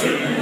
to